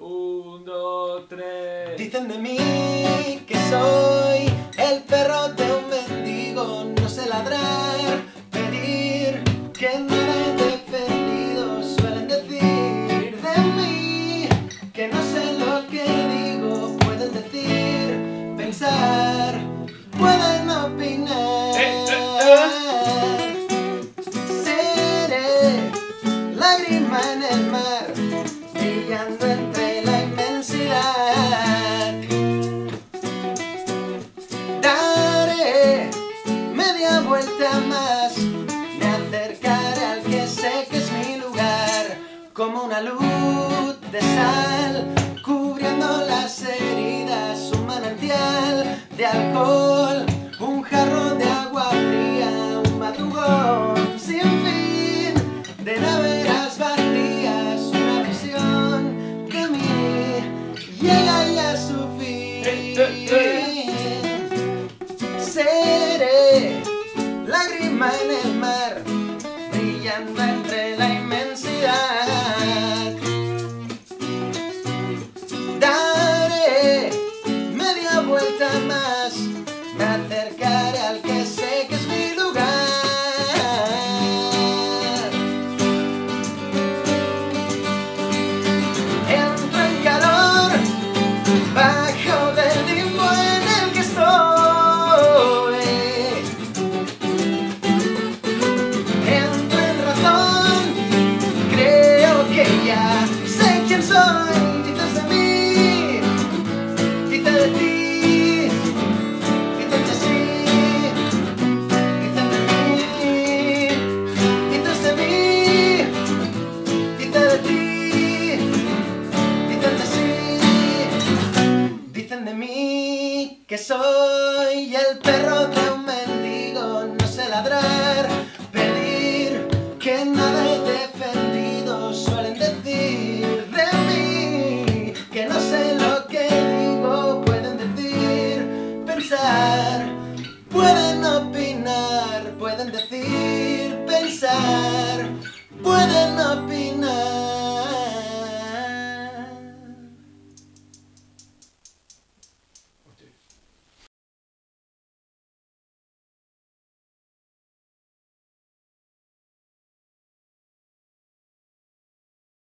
Un, dos, tres. Dicen de mí que soy el perro de un mendigo, no sé ladrar, pedir que no entre la inmensidad. Daré media vuelta más, me acercaré al que sé que es mi lugar, como una luz de sal, cubriendo las heridas, un manantial de alcohol, llega ya su fin. Seré lágrima en el mar, brillando entre la Dicen de mí, dicen de ti, dicen de sí, dicen de mí, dicen de mí, dicen de ti, dicen de sí, dicen de mí que soy el perro que un mendigo no se ladra. decir, pensar, pueden.